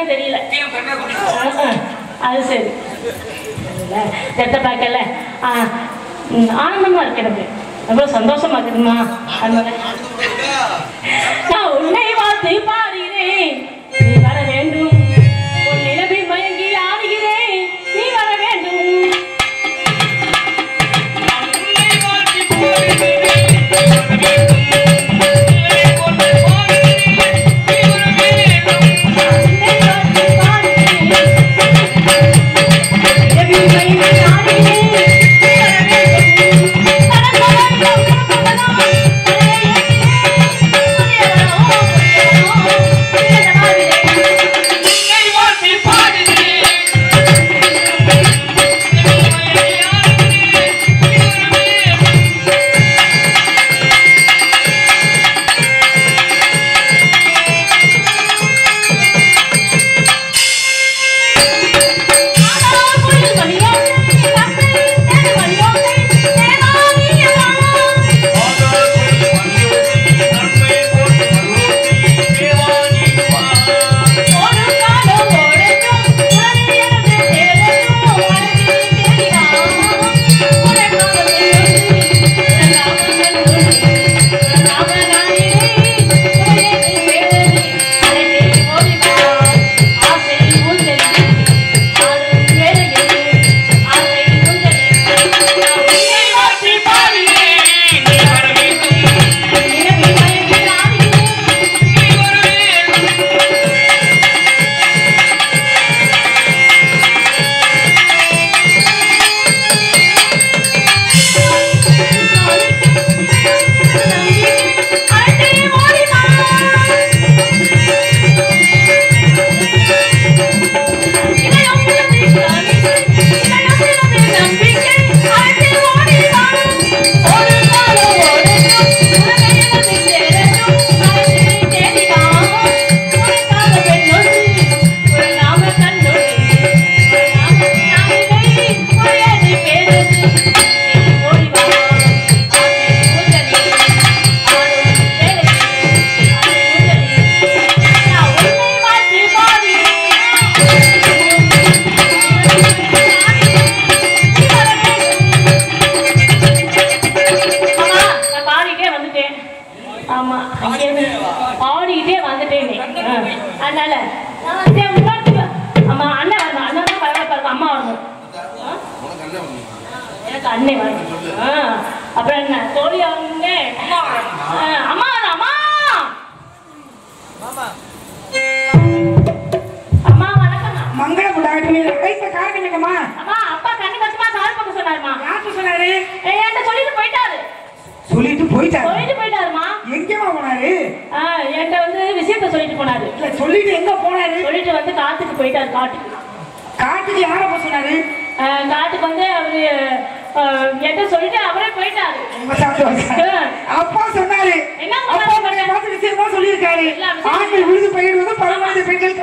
என்னன்னு தெரியல. அது சரி. ரத்த பார்க்கல. ஆனந்தமா இருக்கு எனக்கு ரொம்ப சந்தோஷமா இருக்குதுமா அதனால நான் உன்னை வாழ்த்து பாடுகிறேன். நீ வர வேண்டும். உன் நிலவில் மயங்கி ஆடுகிறேன். நீ வர வேண்டும். உன்னை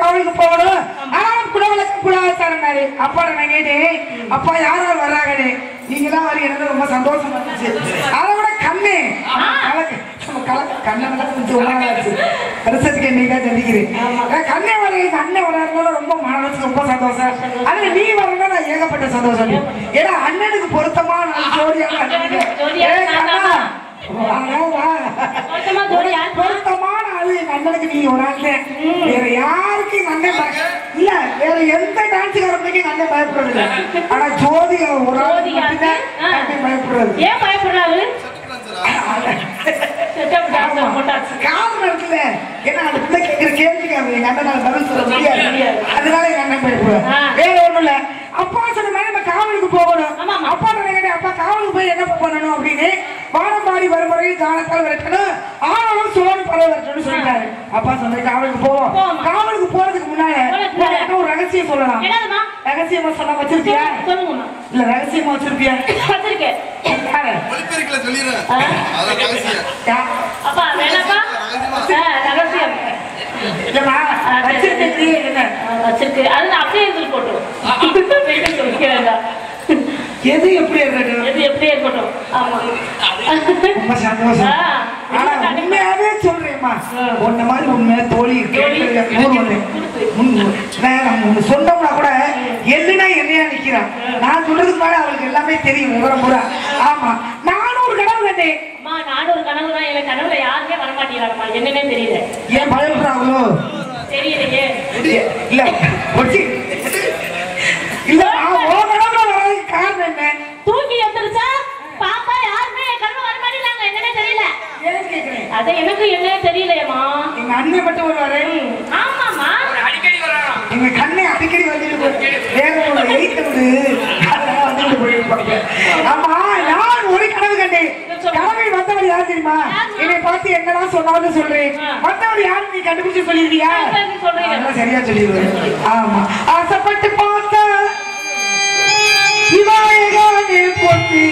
காவலுக்கு போகணும். ஆனால் குடவிளக்கு குடாச்சாரம்னாரு அப்பா நான் கேட்டேன் அப்பா யார் யார் வர்றாங்கன்னு. நீங்க தான் வரீங்க ரொம்ப சந்தோஷமா இருந்துச்சு. அதை விட கண்ணு. கலக்கு. கலக்கு கண்ணை நல்லா கொஞ்சம் உணவாச்சு வருஷத்துக்கு என்னைக்கு நான் கண்ணே வரீங்க அண்ணன் வராருனால ரொம்ப மனசு ரொம்ப சந்தோஷம். அதுல நீ வரணும் நான் ஏகப்பட்ட சந்தோஷம். ஏன்னா அண்ணனுக்கு பொருத்தமா நான் ஜோடியாக பொருத்தமான ஆளு எங்க அண்ணனுக்கு ஒரு ஆள். வேற எங்க அண்ணன் பய- இல்ல வேற எந்த டான்ஸுக்காரனுக்கும் எங்க அண்ணன் பயப்படுறது ஆனா ஜோதி ஒரு ஆள். அண்ணன் பயப்படுறது. ஏன் பயப்படுறாரு காரணம் இருக்குல்ல. ஏன்னா அந்த பிள்ளை கேட்கிற கேள்விக்கு எங்க அண்ணனால பதில் சொல்ல முடியாது. அதனால எங்க அண்ணன் பயப்படுவார். ஆ. வேற ஒண்ணும் இல்ல. அப்பா சொன்ன மாதிரி நம்ம காவலுக்கு போகணும். ஆமாமா. அப்பா நான் கேட்டேன் அப்பா காவலுக்கு போய் என்ன பண்ணணும் அப்படின்னு வானம்பாடி வருமுறையில் காலத்தால் விரட்டணும். ஆனாலும் சோழன் பரவ விரட்டணும்னு சொல்லிட்டாரு. அப்பா சொன்ன காவலுக்கு போவோம். காவலுக்கு போறதுக்கு முன்னால. உனக்கு ஒரு ரகசியம் சொல்லலாம்? ரகசியமா சொன்னா வச்சிருப்பியா? இல்ல ரகசியமா வச்சிருப்பியா? வச்சிருக்கேன். சொல்லிடுறேன். அப்பா வேணாப்பா? இல்லம்மா வச்சிருக்கிறது என்ன வச்சிருக்கு அது அப்படியே இருந்து போட்டோம். எது எப்படி இருக்கட்டும்? எது எப்படியே இருக்கட்டும். ஆமா. ரொம்ப சந்தோஷம். ஆனா. உண்மையாவே சொல்றேம்மா. ஆ. உன்ன மாதிரி உண்மையா தோழி நான் நம்ம ஒண்ணு சொன்னோம்னா கூட எள்ளுனா என்னையா நிக்கிறான். நான் சொல்றதுக்கு மேல அவளுக்கு எல்லாமே தெரியும் விவரம் பூரா. ஆமா. நானும் ஒரு கனவு கண்டேன். நானும் ஒரு கனவு தான். எனக்கு கனவுல யாருமே வர மாட்டேங்கிறாங்கம்மா என்னன்னே தெரியல. ஏன் பயப்படுறாங்களோ? தெரியலையே. இல்ல ஒட்டி. இல்ல காரணம் என்ன? தூக்கி எந்திரிச்சா தெரியல ஏன் கேக்குறேன் அது எனக்கு என்னன்னே தெரியலையேம்மா. எங்க அண்ணன் மட்டும் வருவாரு ஆமாம்மா. அடிக்கடி வராராம் எங்க கண்ணை அடிக்கடி வந்துட்டு. வேற ஒரு போயிருப்பாங்க. ஆமா நான் ஒரு கனவு கண்டேன்? கனவில் வந்தவர் யார் தெரியுமா? என்னை பார்த்து என்னதான் சொன்னாலும் சொல்றேன். வந்தவர் யார் நீ கண்டுபிடிச்சு சொல்லிருக்கியா? சரியா சொல்லிடுவேன். ஆமா. ஆசைப்பட்டு பார்த்தா சிவாயகானே பொண்ணு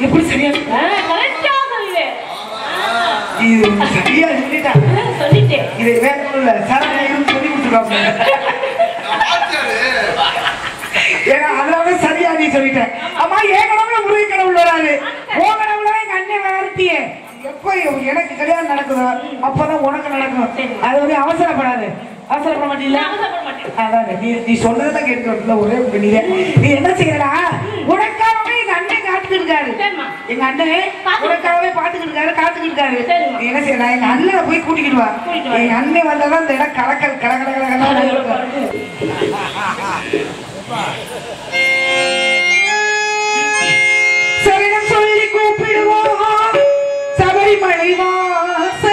எப்படி சரியா சொல்லுவேன். இது சரியா சொல்லிட்டா. ஆ, சொல்லிட்டேன். இது வேற ஒண்ணும் இல்ல. சரண இருந்து சொல்லி கொடுத்துருக்காங்க ஏன்னா அதனால சரியா நீ சொல்லிட்டேன் அம்மா என் கடவுள முருகை கடவுள் வராது ஓ கடவுள எங்க அண்ணன் வரட்டியே எப்ப எனக்கு கல்யாணம் நடக்குதோ அப்பதான் உனக்கு நடக்கும் அது வந்து அவசரப்படாது. அவசரப்பட மாட்டீங்களா. அதான் நீ நீ சொன்னதான் கேட்கல ஒரே நீ என்ன செய்யறா உனக்காகவே எங்க அண்ணன் காத்துக்கிட்டு இருக்காரு. எங்க அண்ணன் உனக்காகவே பாத்துக்கிட்டு இருக்காரு காத்துக்கிட்டு இருக்காரு. என்ன செய்யறா எங்க அண்ணனை போய் கூட்டிக்கிட்டு வா. எங்க அண்ணன் வந்தாதான் இந்த இடம் கலக்கல் கல கல கல கல இருக்கும். சரணம் சொல்லி கூப்பிடுவோம். சபரிமலை வாசனை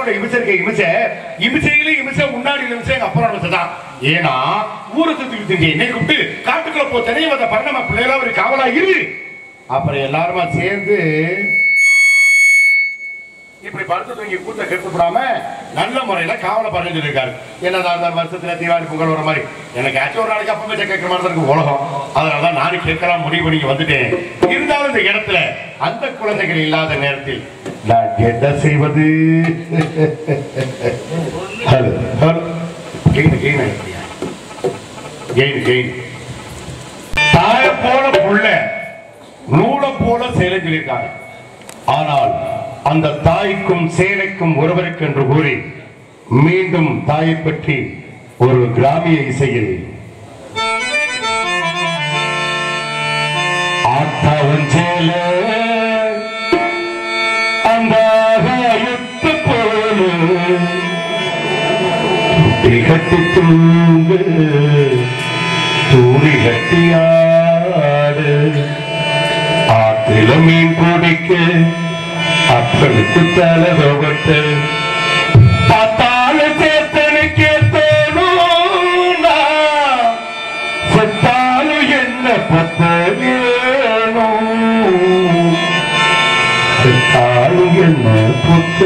எங்க இமிசை இருக்க இமிசை இமிசையில இமிசை முன்னாடி இமிசை எங்க அப்பா இமிசை தான். ஏன்னா ஊரை சுத்தி என்னை கூப்பிட்டு காட்டுக்குள்ள போ தனியே வந்த பண்ணம பிள்ளைகளா ஒரு காவலா இரு அப்புறம் எல்லாருமா சேர்ந்து இப்படி படுத்து தூங்கி கூட்ட கெடுத்துப்படாம நல்ல முறையில காவலை பண்ணி இருக்காரு என்னதான் இருந்தாலும் வருஷத்துல தீபாவளி பொங்கல் வர மாதிரி? எனக்கு ஆச்சு ஒரு நாளைக்கு அப்பவே கேட்கிற மாதிரி இருக்கு உலகம். அதனாலதான் நானும் கேட்கலாம் முடிவு பண்ணி வந்துட்டேன். இருந்தாலும் இந்த இடத்துல அந்த குழந்தைகள் இல்லாத நேரத்தில் நான் என்ன செய்வது? தாய போல புள்ள நூலை போல செயலை சொல்லியிருக்காங்க. ஆனால் அந்த தாய்க்கும் சேனைக்கும் ஒருவருக்கு என்று கூறி மீண்டும் தாயை பற்றி ஒரு கிராமிய இசையில் ஆத்தாவன் சேல அந்த ஆகாயத்து தூங்கு தூரி கட்டியாடு ஆற்றில மீன் பிடிக்க அப்பனுக்கு தலை ரோகத்து பார்த்தால சேத்தனுக்கே தோணும்னா செத்தாலும் என்ன பத்த வேணும் செத்தாலும் என்ன பத்த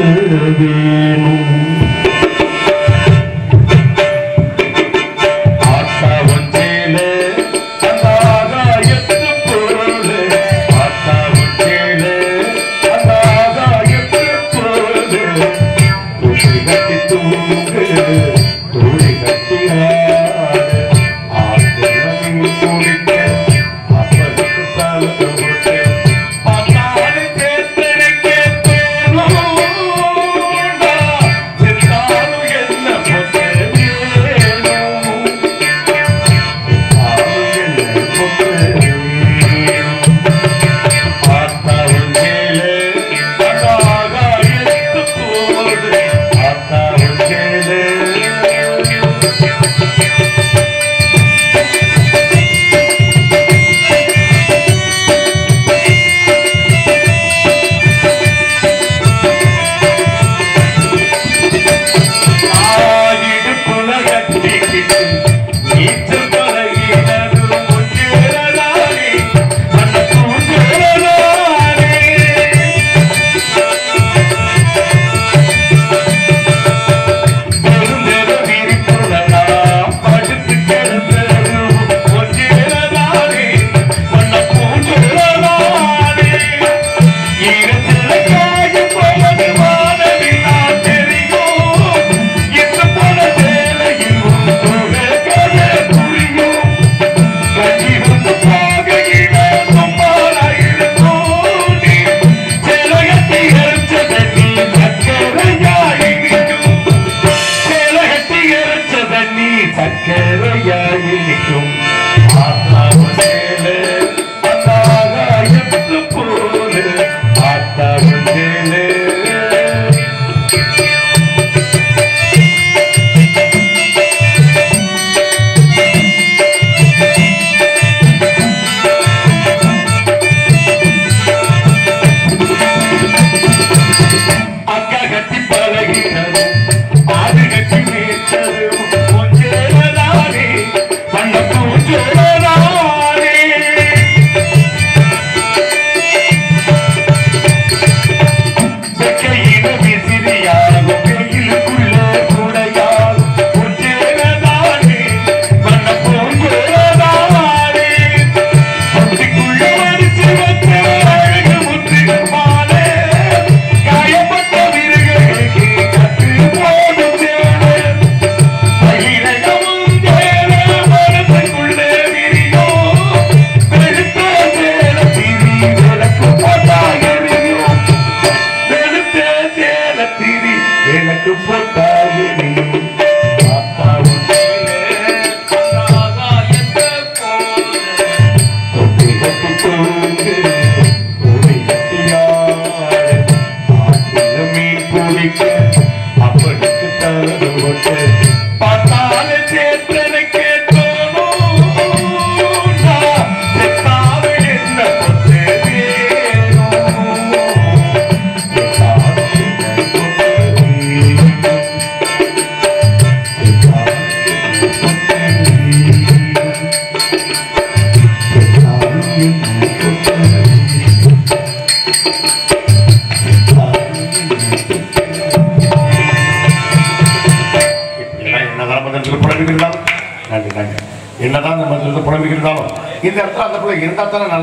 வேணும்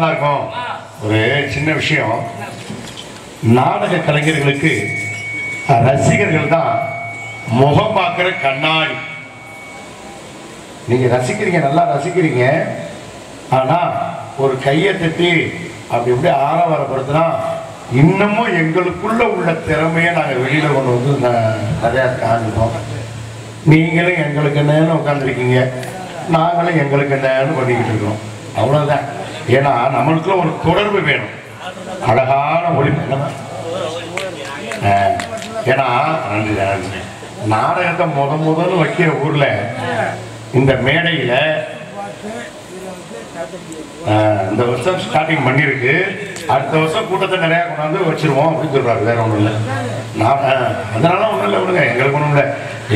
நல்லா இருக்கும் ஒரு சின்ன விஷயம். நாடக கலைஞர்களுக்கு ரசிகர்கள் தான் முகம் பார்க்கிற கண்ணாடி. நீங்க ரசிக்கிறீங்க நல்லா ரசிக்கிறீங்க. ஆனா ஒரு கையை தட்டி அப்படி இப்படி ஆரவாரப்படுத்தினா இன்னமும் எங்களுக்குள்ள உள்ள திறமையை நாங்கள் வெளியில கொண்டு வந்து நிறையா காமிப்போம் நீங்களும் எங்களுக்கு என்னன்னு உட்காந்துருக்கீங்க நாங்களும் எங்களுக்கு என்னன்னு பண்ணிக்கிட்டு இருக்கோம். அவ்வளவுதான். ஏன்னா நம்மளுக்கு ஒரு தொடர்பு வேணும். அழகான ஒளி ஏன்னா நாடகத்தை முத முதல்ல வைக்கிற ஊர்ல இந்த மேடையில இந்த வருஷம் ஸ்டார்டிங் பண்ணியிருக்கு. அடுத்த வருஷம் கூட்டத்தை நிறைய கொண்டாந்து வச்சிருவோம் அப்படின்னு சொல்றாரு. வேற ஒண்ணும் இல்லை. நான் அதனால ஒண்ணும் இல்லை விடுங்க. எங்களுக்கு ஒண்ணும் இல்லை.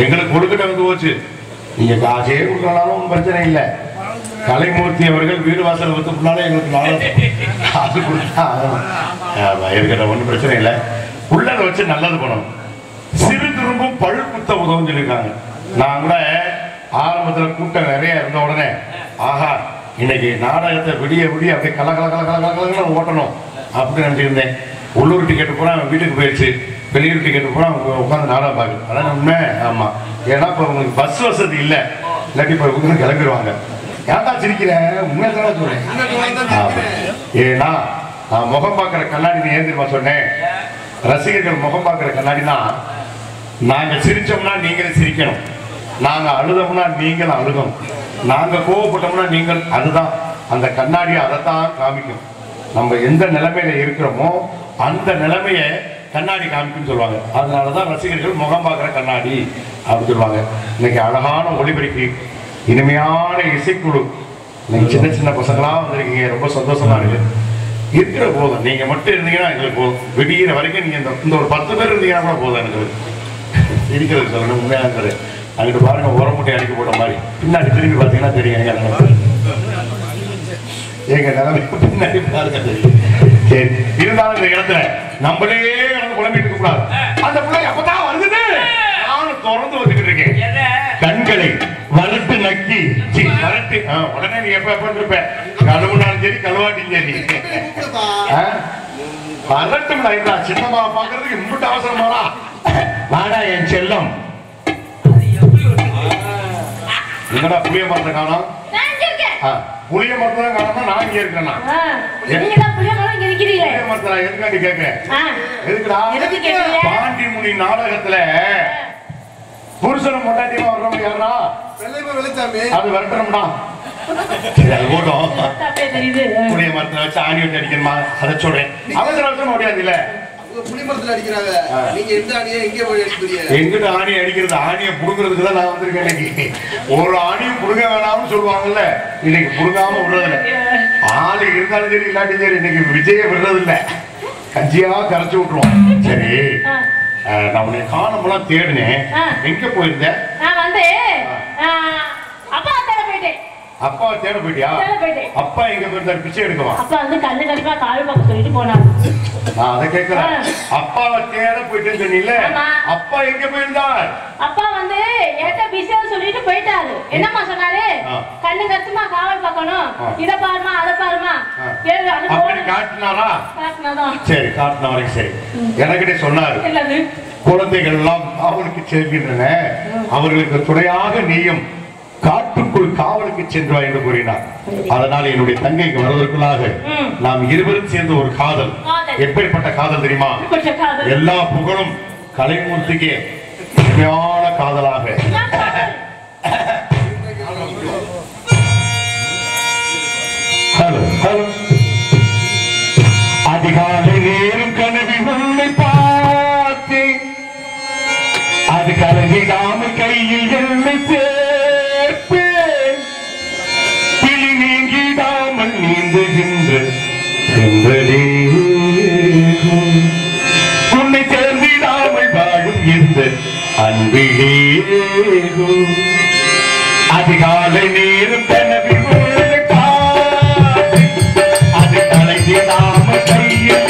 எங்களுக்கு கொடுக்கிட்ட வந்து போச்சு. நீங்க காசே கொடுக்கலனாலும் ஒன்றும் பிரச்சனை இல்லை. கலைமூர்த்தி அவர்கள் வீடு வாசல் வந்து முன்னாலே எங்களுக்கு நாளை காசு கொடுத்தா ஒன்றும் பிரச்சனை இல்லை. உள்ளதை வச்சு நல்லது பண்ணணும். சிறு திரும்பும் பழு உதவும் சொல்லியிருக்காங்க. நான் கூட ஆரம்பத்தில் கூட்டம் நிறைய இருந்த உடனே ஆஹா இன்னைக்கு நாடகத்தை விடிய விடிய அப்படியே கல கல கல கல கல ஓட்டணும் அப்படின்னு நினச்சிருந்தேன் உள்ளூர் டிக்கெட் பூரா அவன் வீட்டுக்கு போயிடுச்சு வெளியூர் டிக்கெட் பூரா அவங்க உட்காந்து நாடகம் பார்க்கணும் அதான் உண்மை ஆமாம் ஏன்னா இப்போ உங்களுக்கு பஸ் வசதி இல்லை. இல்லாட்டி இப்போ கிளம்பிடுவாங்க. ஏன்டா சிரிக்கிற? உண்மையை தான் சொல்றேன் ஏன்னா நான் முகம் பார்க்குற கண்ணாடி ஏந்திரமா சொன்னேன்? ரசிகர்கள் முகம் பார்க்குற கண்ணாடினா நாங்க சிரிச்சோம்னா நீங்களும் சிரிக்கணும். நாங்க அழுதோம்னா நீங்களும் அழுகணும் நாங்க கோவப்பட்டோம்னா நீங்கள் அதுதான். அந்த கண்ணாடி அதைத்தான் காமிக்கும். நம்ம எந்த நிலைமையில இருக்கிறோமோ அந்த நிலைமைய கண்ணாடி காமிக்கும்னு சொல்லுவாங்க. அதனாலதான் ரசிகர்கள் முகம் பார்க்குற கண்ணாடி அப்படின்னு சொல்லுவாங்க. இன்னைக்கு அழகான ஒளிபெருக்கி இனிமையான இசைக்குழு. நீங்கள் சின்ன சின்ன பசங்களா வந்திருக்கீங்க ரொம்ப சந்தோஷமா இருக்கு. இருக்கிற போதும் நீங்கள் மட்டும் இருந்தீங்கன்னா எங்களுக்கு போதும். விடிகிற வரைக்கும் நீங்க இந்த இந்த ஒரு பத்து பேர் இருந்தீங்கன்னா கூட போதும் எங்களுக்கு இருக்கிறது சொல்லணும் உண்மையாங்கிறது அங்கிட்டு பாருங்க உரமுட்டை அடிக்க போட்ட மாதிரி. பின்னாடி திரும்பி பார்த்தீங்கன்னா தெரியும் எங்க நிலைமை பின்னாடி பாருங்க தெரியும். சரி இருந்தாலும் இந்த இடத்துல நம்மளே நடந்து குழம்பிட்டு இருக்க கூடாது அந்த பிள்ளை அப்பதான் திறந்து வந்துகிட்டு இருக்கேன். கண்களை வறட்டு நக்கி வறட்டு. உடனே நீ எப்ப எப்ப இருப்ப கழுவுனாலும் சரி கழுவாட்டியும் சரி. வரட்டும் லைட்டா சின்னமா பாக்குறதுக்கு இம்புட்டு அவசரமாடா வாடா என் செல்லம். என்னடா புளிய மரத்தை காணும் புளிய மரத்தை காணும் நான் இங்க இருக்கேன்னா எதுக்காண்டி கேட்கிறேன் பாண்டி முனி நாடகத்துல புருஷனும் பொண்டாட்டியமா வர்றவங்க யாரா? அது வரட்டணும்டா. சரி அது தெரியுது. புளிய மரத்துல வச்சு ஆணி வச்சு அடிக்கணுமா? அதை சொல்றேன். அவசர அவசரம் முடியாது இல்ல புளிமரத்துல அடிக்கிறாங்க. நீங்க எந்த அணியை எங்க போய் அடிக்கிறீங்க எங்கிட்ட ஆணி அடிக்கிறது ஆணியை புடுங்கிறதுக்கு தான் நான் வந்திருக்கேன் இன்னைக்கு. ஒரு ஆணியும் புடுங்க வேணாம்னு சொல்லுவாங்கல்ல இன்னைக்கு புடுங்காம விடுறதில்ல. ஆளு இருந்தாலும் சரி இல்லாட்டி சரி இன்னைக்கு விஜய விடுறதில்ல. கஞ்சியா கரைச்சு விட்டுருவோம். சரி. நான் உன்னை காணமெல்லாம் தேடினேன். எங்க போயிருந்தேன் நான் வந்து அப்பா அப்பா தேட போயிட்டியா? அப்பா எங்க போயிருந்தாரு பிச்சை எடுக்கவா? அப்பா வந்து கண்ணு கண்டிப்பா கால் பக்கம் சொல்லிட்டு போனாங்க நான் அதை கேட்கிறேன். அப்பாவை தேட போயிட்டேன்னு சொன்னீங்கல்ல. அப்பா எங்க போயிருந்தார்? அப்பா வந்து என்கிட்ட பிஸியா சொல்லிட்டு போயிட்டாரு. என்னம்மா சொன்னாரு. கண்ணு கருத்துமா காவல் பார்க்கணும். இத பாருமா அத பாருமா? காட்டினாரா? காட்டினாதான். சரி காட்டின வரைக்கும் சரி எனக்கிட்டே சொன்னாரு. குழந்தைகள் எல்லாம் காவலுக்கு செல்கின்றன அவர்களுக்கு துணையாக நீயும் காட்டுக்குள் காவலுக்கு சென்றாய் என்று கூறினார். அதனால் என்னுடைய தங்கைக்கு வருவதற்குள்ளாக. நாம் இருவரும் சேர்ந்து ஒரு காதல். எப்படிப்பட்ட காதல் தெரியுமா? எல்லா புகழும் கலைமூர்த்திக்கு உண்மையான காதலாக. அதிகாலை நேரம் கனவில் உன்னை பார்த்தேன். அது கலங்கிடாமல் கையில் அன்பிலேயோ அதிகாலை நேரம் தனது அது தலைதி நாம கையில்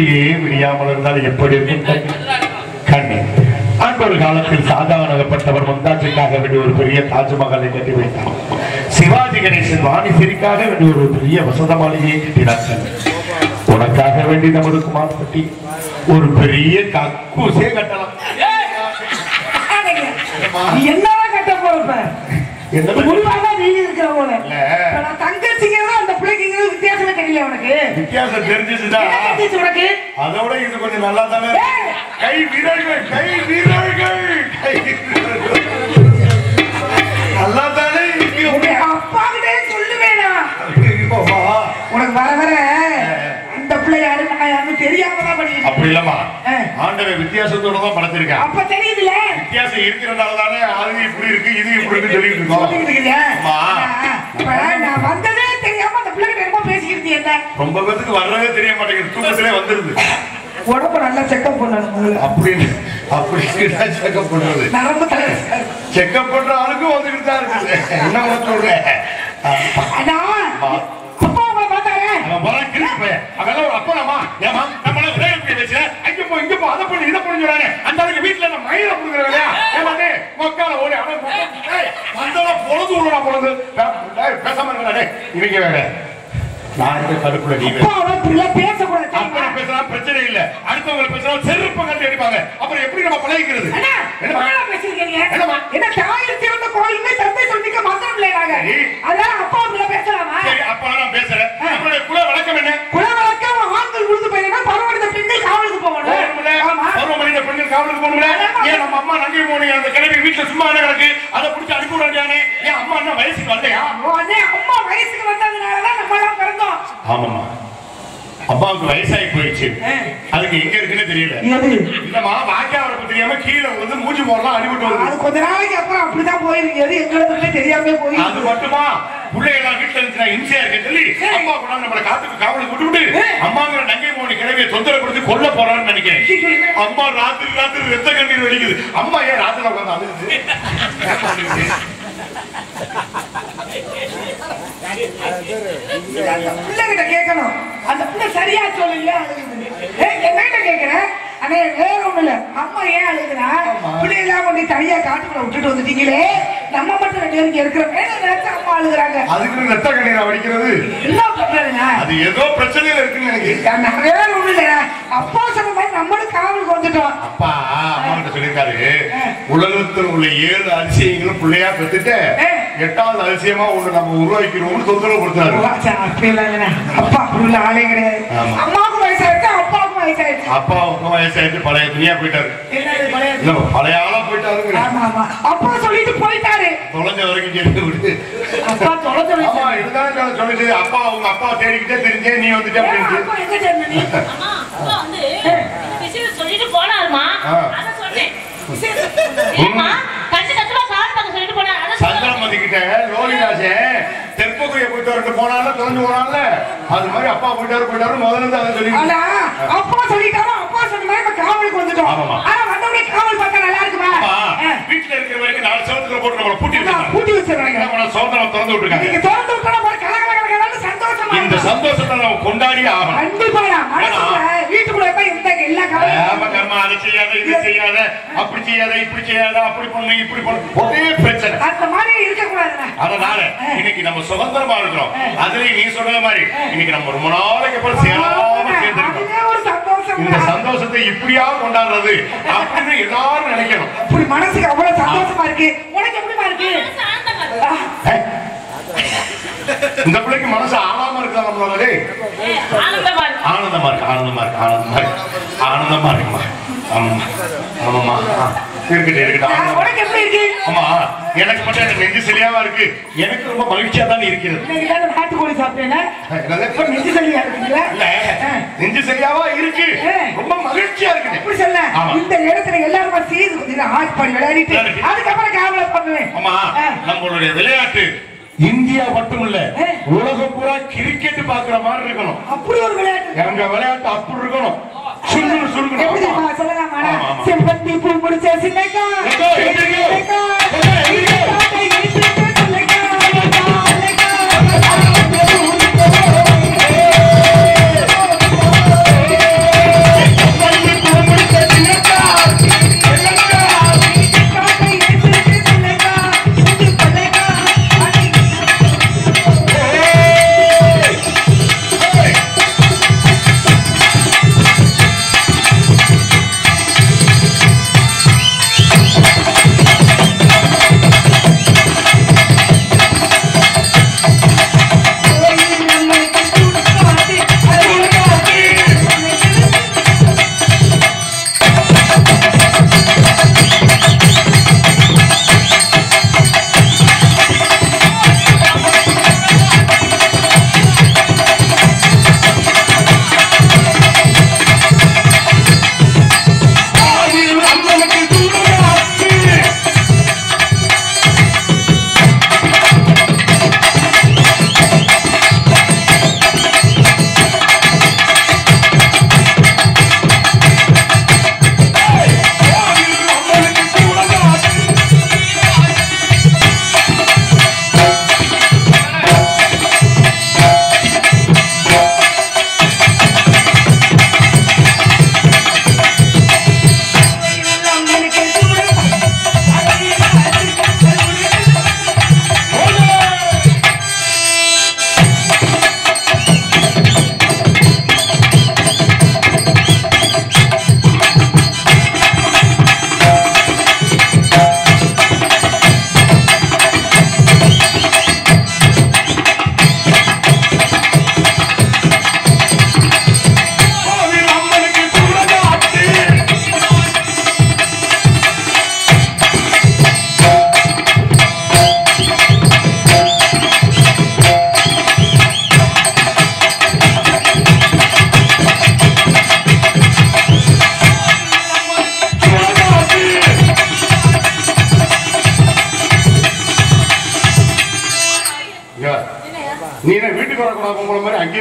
இப்படியே விடியாமல் இருந்தால் எப்படி இருக்கும் கண்ணே அன்றொரு காலத்தில் சாதாரணப்பட்டவர் முந்தாஜுக்காக வேண்டிய ஒரு பெரிய தாஜ்மஹாலை கட்டி வைத்தார். சிவாஜி கணேசன் வாணிசிரிக்காக வேண்டிய ஒரு பெரிய வசந்த மாளிகையை கட்டினார்கள். உனக்காக வேண்டி நமது குமார் பட்டி ஒரு பெரிய கக்கூசே கட்டலாம். நீ என்னதான் கட்ட போறப்ப? என்ன முடிவாக நீ இருக்கிற போல. வித்தியாசமே தெரியல உனக்கு? வித்தியாசம் தெரிஞ்சிச்சுதான் என்ன தெரிஞ்சிச்சு உனக்கு? அதோட இது கொஞ்சம் நல்லா தானே! கை வீரர்கள் கை வீரர்கள் கை நல்லா தானே இருக்கு. அப்பா கிட்டே சொல்லுவேனா. உனக்கு வர வர அந்த பிள்ளை யாரு நான் யாருன்னு தெரியாம தான் அப்படி இல்லம்மா. ஆண்டவன் வித்தியாசத்தோட தான் படைச்சிருக்கேன் அப்ப தெரியுதுல வித்தியாசம் இருக்கிறனால தானே அது இப்படி இருக்கு இது இப்படி இருக்கு சொல்லிட்டு இருக்கோம். நான் வந்ததே தெரியாம அந்த பிள்ளைகிட்ட என்னமோ பேசிக்கிட்டு என்ன ரொம்ப பேருக்கு வர்றதே தெரிய மாட்டேங்குது. தூக்கத்திலே வந்துருது. உடம்பு நல்லா செக்அப் பண்ணணும் அப்படின்னு அப்படி செக்அப் பண்றது? நரம்பு செக்அப் பண்ற ஆளுக்கும் வந்துகிட்டு தான் இருக்குது. என்ன சொல்றேன் அண்ணா அப்பா உங்களை பார்த்தாரே? அவன் கிறுக்கு பையன். அவன் ஒரு அப்பனம்மா. ஏம்மா, நம்மளாம் விளையாட இப்படி வச்சுல, அங்க போ, இங்க போ, அதை பண்ணு, இதை பண்ணுன்னு சொல்றானே. அந்த ஆளுக்கு வீட்டுல நான் வேலையா? ஏம்மா டேய், மொக்கால ஓடி, அவன் வந்தவன் பொழுது விடுறா பொழுது. பேசாம இருக்கடா, டேய். இவங்க வேற. நான் இந்த கடுப்புல நீ பேசக்கூடாது தெரியுமா? பேசினா பிரச்சனை இல்ல அடுத்தவங்களை பேசினா செருப்ப கட்டி அடிப்பாங்க அப்புறம் எப்படி நம்ம பழகிக்கிறது? என்னம்மா? என்ன தாயில் சிறந்த கோயிலுமே தந்தை சொல்லிக்க மந்திரம் இல்லைனாங்க. சரி. அதான் அப்பா பேசலாமா? சரி அப்ப நான் பேசுறேன் குல வழக்கம் என்ன குல உழுது போயினா பருவடைந்த பெண்கள் காவலுக்கு போகணும். பருவமடைந்த பெண்கள் காவலுக்கு போகணும்ல? ஏன் நம்ம அம்மா நங்கை போனீங்க? அந்த கிழவி வீட்டுல சும்மா கிடக்கு? அதை பிடிச்சி அனுப்பி விடாண்டியானே ஏன் அம்மா என்ன வயசுக்கு உடனே அம்மா வயசுக்கு வந்ததுனாலதான் நம்ம எல்லாம் பிறந்தோம். ஆமாமா அம்மாவுக்கு வயசாகி போயிடுச்சு. அதுக்கு எங்க இருக்குன்னு தெரியல? இல்லம்மா வாக்கியா வரப்பு தெரியாம கீழே வந்து மூஞ்சி போடலாம் அடிபட்டு அது வருது கொஞ்ச நாளைக்கு அப்புறம் அப்படிதான் போயிருக்கு. எது எங்களுக்கு தெரியாம அது போயிருக்கு? மட்டுமா? பிள்ளைகளாம் வீட்டுல இருந்துச்சுன்னா இன்சியா இருக்க சொல்லி அம்மா கூட நம்மள காத்துக்கு காவலுக்கு விட்டு விட்டு அம்மாங்கிற நங்கை மோனி கிழவிய தொந்தரவு கொடுத்து கொல்ல போறான்னு நினைக்கிறேன். அம்மா ராத்திரி ராத்திரி ரத்த கண்ணீர் வலிக்குது அம்மா ஏன் ராத்திரி உட்காந்து? அந்த பிள்ளைகிட்ட கேட்கணும். அந்த பிள்ளை சரியா சொல்லல என்கிட்ட கேட்கிறேன் அண்ணே வேற ஒண்ணு இல்ல. அம்மா ஏன் அழுகுறா? பிள்ளையெல்லாம் கொண்டு தனியா காட்டுக்குள்ள விட்டுட்டு வந்துட்டீங்களே. நம்ம மட்டும் ரெண்டு பேருக்கு அம்மா அழுகுறாங்க. அதுக்கு ரத்த கண்ணீரா வடிக்கிறது? என்ன பண்றதுங்க? அது ஏதோ பிரச்சனையில இருக்குன்னு நான் வேற ஒண்ணு இல்ல. அப்பா சொன்ன மாதிரி நம்மளும் காவலுக்கு வந்துட்டோம். அப்பா அம்மா கிட்ட சொல்லியிருக்காரு உலகத்தில் உள்ள ஏழு அதிசயங்களும் பிள்ளையா பெற்றுட்டு எட்டாவது அதிசயமா ஒண்ணு நம்ம உருவாக்கிறோம்னு தொந்தரவு கொடுத்தாரு. அப்பா உள்ள ஆளே கிடையாது. ஆமா. அம்மாவுக்கும் வயசாயிடுச்சு அப்பாவுக்கும் வயசாயிடுச்சு. அப்பாவுக்கும் வயசாயிட்டு பழைய துணியா போயிட்டாரு. என்னது பழைய ஆளா ஆமா அப்பா சொல்லிட்டு போயிட்டாரு. தொலைஞ்ச வரைக்கும் கேட்டு விட்டு அப்பா தொலைஞ்ச இதுதான் சொல்லிட்டு அப்பா அவங்க அப்பா தேடிக்கிட்டே தெரிஞ்சே நீ வந்துட்ட அப்படின்னு அப்பா அப்பா வந்து விஷயம் சொல்லிட்டு போனாருமா. அத சொன்னேன். சந்திரமதி கிட்ட லோலிதாசன் தெற்பகுதியை போயிட்டு வரட்டு போனால தொலைஞ்சு போனால அது மாதிரி அப்பா போயிட்டாரு போயிட்டாரு முதல்ல இருந்து அதை சொல்லி அப்பா சொல்லிட்டாரோ? அப்பா சொன்ன மாதிரி காவலுக்கு வந்துட்டோம். ஆனா வந்தவனே காவல் பார்த்தா நல்லா இருக்குமா? அப்பா ஆ. வீட்டுல இருக்கிற வரைக்கும் நாலு சவத்துல போட்டு நம்மளை பூட்டி வச்சிருக்காங்க பூட்டி வச்சிருக்காங்க சோதனை திறந்து விட்டுருக்காங்க நீங்க திறந்து விட்டா பாரு இந்த. சந்தோஷத்தை நம்ம கொண்டாடியே ஆகணும். கண்டிப்பா மனசுல வீட்டுக்குள்ள போய் இந்த எல்லா கர்மா அதை செய்யாத இது செய்யாத அப்படி செய்யாத இப்படி செய்யாத அப்படி பண்ணு இப்படி பண்ணு. ஒரே பிரச்சனை. அந்த மாதிரி இருக்கக்கூடாதுண்ணே. அதனால இன்னைக்கு நம்ம சுதந்திரமா இருக்கிறோம். அதுலயும் நீ சொன்ன மாதிரி இன்னைக்கு நம்ம ரொம்ப நாளைக்கு அப்புறம் சேராம சேர்ந்திருக்கோம் அதுவே ஒரு சந்தோஷம் இந்த சந்தோஷத்தை இப்படியா கொண்டாடுறது அப்படின்னு எல்லாரும் நினைக்கணும். இப்படி மனசுக்கு அவ்வளவு சந்தோஷமா இருக்கு. உனக்கு எப்படிமா இருக்கு? இருக்கு. இந்த பிள்ளைக்கு மனசு ஆளாம இருக்கா நம்மளோட ஆனந்தமா இருக்கு. ஆனந்தமா இருக்கு ஆனந்தமா இருக்கு ஆனந்தமா இருக்கு. இருக்குமா? இருக்கட்டும் இருக்கட்டும். இருக்கு? ஆமா எனக்கு மட்டும் எனக்கு நெஞ்சு சரியாவா இருக்கு? எனக்கு ரொம்ப மகிழ்ச்சியா தான் இருக்கிறது. நாட்டுக்கோழி? இப்ப நெஞ்சு சளியா இருக்குங்களா? நெஞ்சு சரியாவா இருக்கு? ரொம்ப மகிழ்ச்சியா இருக்குது. எப்படி சொல்ல. இந்த இடத்துல எல்லாருமே சேர்ந்து கொஞ்சம் ஆட்பாடி விளையாடிட்டு விளையாடிட்டு. அதுக்கப்புறம் பண்ணுவேன். ஆமா. நம்மளுடைய விளையாட்டு இந்தியா மட்டும் இல்ல. உலகம் பூரா கிரிக்கெட் பாக்குற மாதிரி இருக்கணும். அப்படி ஒரு விளையாட்டு. எங்க விளையாட்டு அப்படி இருக்கணும். சுருங்கணும் சுருங்கணும். செம்பந்தி பூ முடிச்ச. சின்னக்கா,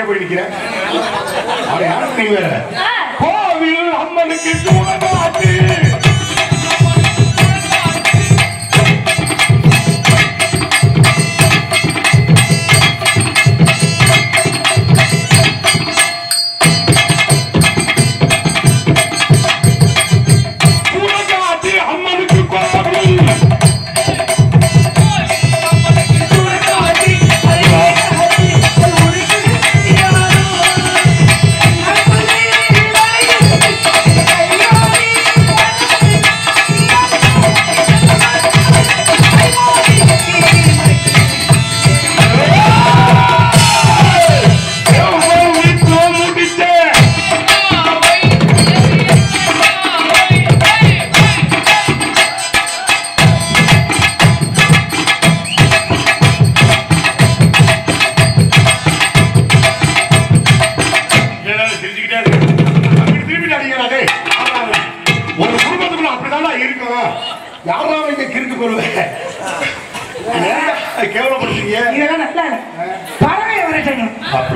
போய் நிக்கிற அவன் யாருக்கு நீ வேற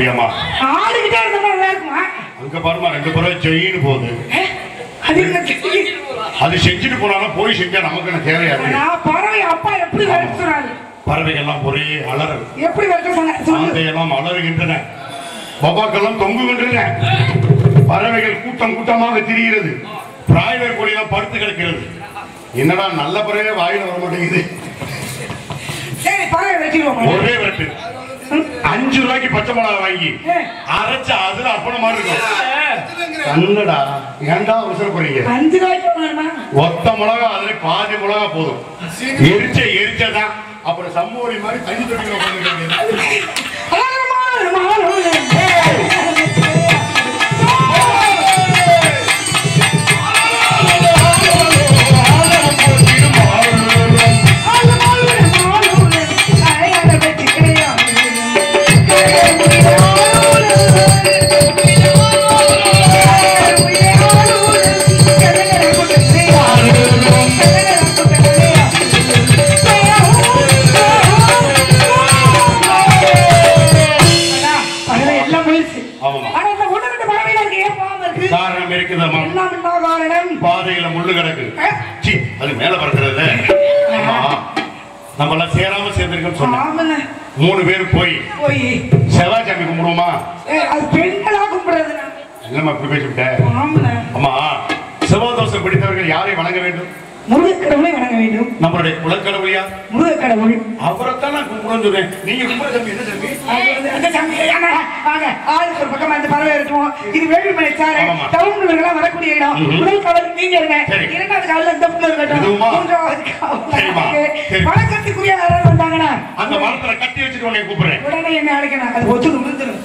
அப்படியாம்மா ஆடுகிட்டே இருந்தா நல்லா இருக்குமா? அங்க பாருமா ரெண்டு பேரும் ஜெயின்னு போகுது. அது செஞ்சுட்டு போனாலும் போய் செஞ்சா நமக்கு என்ன தேவையாது நான் பறவை அப்பா எப்படி சொன்னாரு? பறவைகள்லாம் ஒரே அலறல். எப்படி ஆந்தையெல்லாம் அலறுகின்றன. பபாக்கெல்லாம் தொங்குகின்றன. பறவைகள் கூட்டம் கூட்டமாக திரிகிறது. பிராய்லர் கொடியெல்லாம் படுத்து கிடக்கிறது. என்னடா நல்ல பறவை வாயில வர மாட்டேங்குது ஒரே வெட்டு அஞ்சு ரூபாய்க்கு பச்சை மிளகா வாங்கி அரைச்ச அதுல அப்பன மாதிரி இருக்கும். கண்ணடா ஏன்டா அவசரப்படுறீங்க அஞ்சு ரூபாய்க்கு ஒத்த மிளகா அதுல பாதி மிளகா போதும். எரிச்ச எரிச்சதான். அப்புறம் சம்மோடி மாதிரி தண்ணி தொட்டில உட்காந்துருக்கீங்க கும்பிடுன்னு சொன்னேன் நீங்க கும்பிட தம்பி என்ன தம்பி? அது வந்து அந்த சாமி, அண்ணா, வாங்க, ஆளுக்கு ஒரு பக்கமா இந்த பறவை இருக்கும்? இது வேலுமலை சாலை ஆமாம்மா. டவுன்லாம் வரக்கூடிய இடம். முதல் நீங்க இருங்க. சரி. இரண்டாவது கவல் இந்த புள்ள இருக்கட்டும்? மூன்றாவது. சரி. யாராவது வந்தாங்கன்னா அந்த மரத்துல கட்டி வச்சுட்டு உன்னை கூப்பிடுறேன். உடனே என்ன அழைக்கணும். அது ஒத்துக்கு விழுந்துடும்